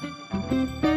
Música